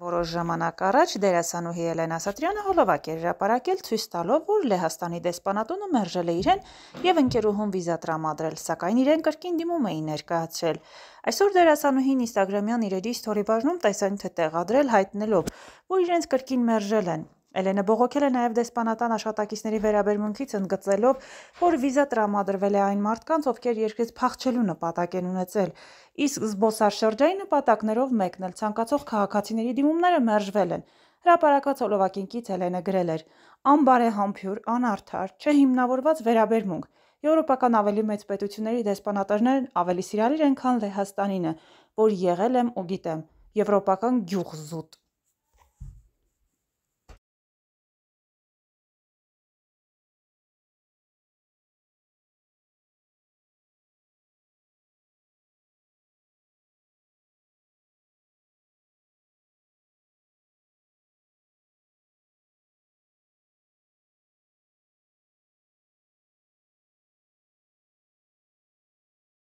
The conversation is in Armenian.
Որոշ ժամանակ առաջ դերասանուհի Ելենա Սատրյանը հոլովակ էր հրապարակել ցույց տալով, որ Լեհաստանի դեսպանատունը մերժել է իրեն եւ ընկերուհուն վիզա տրամադրել, սակայն իրեն կրկին դիմում էին ներկայացրել։ Այսօր դերասանուհին Instagram-յան իրերի story բաժնում տեսանյութ է տեղադրել հայտնելով, որ իրենց կրկին մերժել են։ Էլենը բողոքել է նաև դեսպանատան աշխատակիցների վերաբերմունքից ընդգծելով, որ վիզա տրամադրվել է այն մարդկանց, ովքեր երկրից փախչելու նպատակ են ունեցել, իսկ զբոսաշրջային նպատակներով մեկն էլ ցանկացող քաղաքացիների դիմումները մերժվել են։ Հրապարակված հոլովակին կից Էլենը գրել էր. «Անբարեհամբույր, անարդար, չհիմնավորված վերաբերմունք։ Եվրոպական ավելի մեծ պետությունների դեսպանատներն ավելի սիրալիր են, քան Լեհաստանինը, որ եղել եմ ու գիտեմ։ Եվրոպական գյուղ զուտ»։